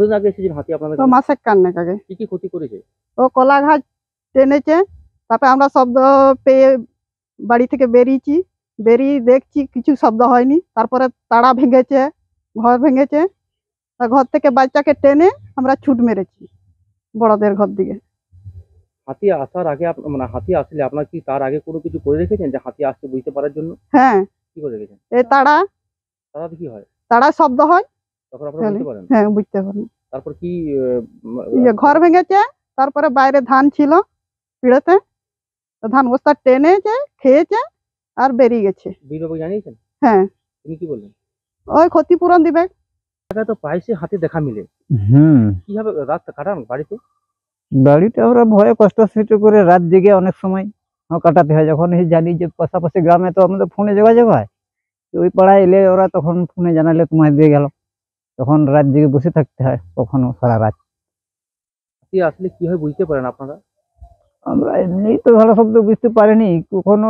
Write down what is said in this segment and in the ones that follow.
কতদিন আগে এসেছিল হাতি আপনাদের তো গ্রামে? মাসেক কান্নেক আগে। কি কি ক্ষতি করেছে? ও কলা টেনেছে তারপরে আমরা শব্দ পেয়ে বাড়ি থেকে বেরিয়েছি বেরিয়ে দেখছি কিছু শব্দ হয়নি তারপরে তাড়া ভেঙেছে ঘর ভেঙেছে ঘর থেকে বাচ্চাকে টেনে আমরা ছুট মেরেছি বড়দের ঘর দিকে। হাতি আসার আগে মানে হাতি আসলে আপনার কি তার আগে কোনো কিছু করে রেখেছেন যে হাতি আসতে বুঝতে পারার জন্য? হ্যাঁ। কি করে রেখেছেন? এই তাড়া তাড়াতে কি হয়? তাড়া শব্দ হয় তখন আপনারা বুঝতে পারেন। হ্যাঁ বুঝতে পারি তারপর কি ইয়ে ঘর ভেঙেছে তারপরে বাইরে ধান ছিল পিড়েতে। ধান বস্তা টেনেছে খেয়েছে আর বেরিয়ে গেছে। বীরবাবু জানিয়েছেন? হ্যাঁ। তিনি কি বললেন? ওই ক্ষতিপূরণ দিবে। এলাকায় তো প্রায়শই হাতি দেখা মিলে। হুম। কীভাবে রাত কাটান বাড়িতে? বাড়িতে আমরা ভয়ে কষ্ট সহ্য করে রাত জেগে অনেক সময় কাটাতে হয়। যখন জানি যে পাশাপাশি গ্রামে তো আমাদের ফোনে যোগাযোগ হয় ওই পাড়ায় এলে ওরা তখন ফোনে জানালে তোমায় দিয়ে গেল। তখন রাত জেগে বসে থাকতে হয় কখনো সারা রাত। আসলে কি হয় বুঝতে পারেন আপনারা? আমরা এমনি তো ভালো শব্দ বুঝতে পারিনি কখনো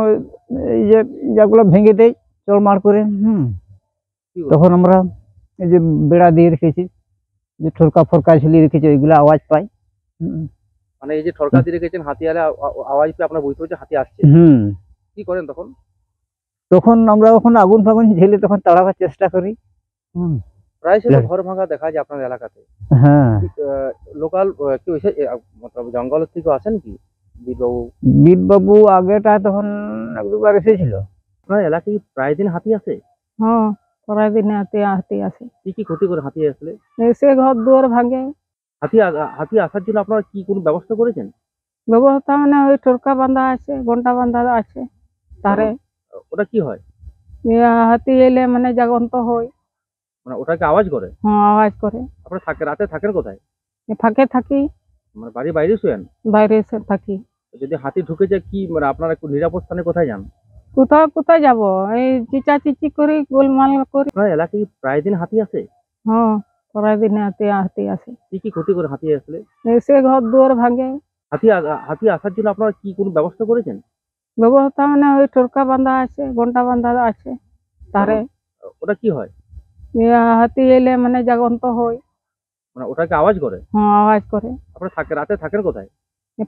এই যে যাগুলো ভেঙে দেয় চড়মাড় করে হুম। তখন আমরা এই যে বেড়া দিয়ে রেখেছি যে ঠোরকা ফরকা ঝুলিয়ে রেখেছি ওইগুলো আওয়াজ পাই হুম। মানে এই যে ঠরকা দিয়ে রেখেছেন হাতি আলে আওয়াজ পেয়ে আপনার বুঝতে পারছেন হাতি আসছে। হুম। কি করেন তখন? তখন আমরা ওখানে আগুন ফাগুন ঝেলে তখন তাড়াবার চেষ্টা করি হুম। প্রায় হ্যাঁ। ঘর ভাঙা দেখা যায় আপনার এলাকাতে। হ্যাঁ। লোকাল কেউ এসে এ, আ- মতলব জঙ্গল থেকে আসেন কি? বীরবাবু? বীরবাবু আগেটা তখন এক দুবার এসেছিল। আপনার এলাকায় প্রায় দিন হাতি আসে হ্যাঁ পরের দিনে হাতি হাতি আসে কি কি ক্ষতি করে হাতি আসলে? এসে ঘর দুয়ার ভাঙে। হাতি হাতি আসার জন্য আপনারা কি কোনো ব্যবস্থা করেছেন? ব্যবস্থা মানে ওই টরকা বাঁধা আছে ঘণ্টা বাঁধা আছে তারে। ওটা কি হয়? হাতি এলে মানে জাগন্ত হয়। মানে ওটাকে আওয়াজ করে? হ্যাঁ আওয়াজ করে। আপনারা থাকে রাতে থাকেন কোথায়? ফাঁকে থাকি। মানে বাড়ির বাইরে শুয়েন? বাইরে এসে থাকি। যদি হাতি ঢুকে যায় কি মানে আপনারা একটু নিরাপদ স্থানে কোথায় যান? কোথাও কোথায় যাব। এই চিচা চিচি করি গোলমাল করি। আপনার এলাকায় প্রায় দিন হাতি আসে হ্যাঁ পরের দিনে হাতি হাতি আসে কি কি ক্ষতি করে হাতি আসলে? এসে ঘর দুয়ার ভাঙে। হাতি হাতি আসার জন্য আপনারা কি কোনো ব্যবস্থা করেছেন? ব্যবস্থা মানে ওই টরকা বাঁধা আছে ঘণ্টা বাঁধা আছে তারে। ওটা কি হয়? হাতি এলে মানে জাগন্ত হয়। মানে ওটাকে আওয়াজ করে? হ্যাঁ আওয়াজ করে। আপনারা থাকে রাতে থাকেন কোথায়?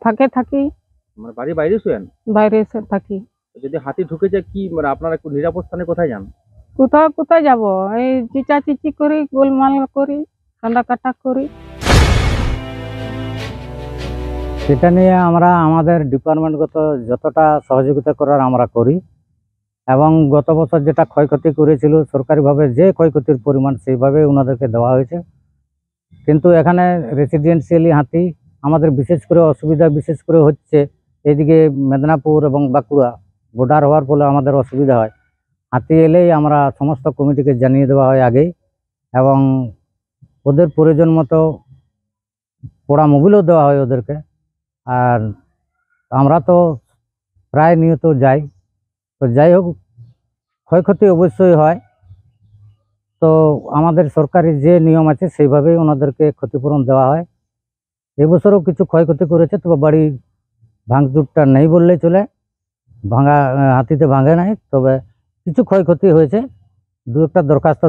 ফাঁকে থাকি। মানে বাড়ির বাইরে শুয়েন? বাইরে এসে থাকি। যদি হাতি ঢুকে যায় কি মানে আপনারা একটু নিরাপদ স্থানে কোথায় যান? কোথাও কোথায় যাব। এই চিচা চিচি করি গোলমাল করি কান্দা কাটা করি। সেটা নিয়ে আমরা আমাদের ডিপার্টমেন্টগত যতটা সহযোগিতা করার আমরা করি। এবং গত বছর যেটা ক্ষয়ক্ষতি করেছিল, সরকারিভাবে যে ক্ষয়ক্ষতির পরিমাণ সেইভাবে ওনাদেরকে দেওয়া হয়েছে। কিন্তু এখানে রেসিডেন্সিয়ালি হাতি, আমাদের বিশেষ করে অসুবিধা বিশেষ করে হচ্ছে এদিকে মেদিনীপুর এবং বাঁকুড়া বর্ডার হওয়ার ফলে আমাদের অসুবিধা হয়। হাতি এলেই আমরা সমস্ত কমিটিকে জানিয়ে দেওয়া হয় আগেই এবং ওদের প্রয়োজন মতো পোড়া মোবিলও দেওয়া হয় ওদেরকে। আর আমরা তো প্রায় নিয়ত যাই। তো যাই হোক, ক্ষয়ক্ষতি অবশ্যই হয়। তো আমাদের সরকারি যে নিয়ম আছে, সেইভাবেই ওনাদেরকে ক্ষতিপূরণ দেওয়া হয়। এবছরও কিছু ক্ষয়ক্ষতি করেছে, তবে বাড়ি ভাঙচুরটা নেই বললেই চলে। ভাঙা, হাতিতে ভাঙে নাই, তবে কিছু ক্ষয়ক্ষতি হয়েছে। দু একটা দরখাস্ত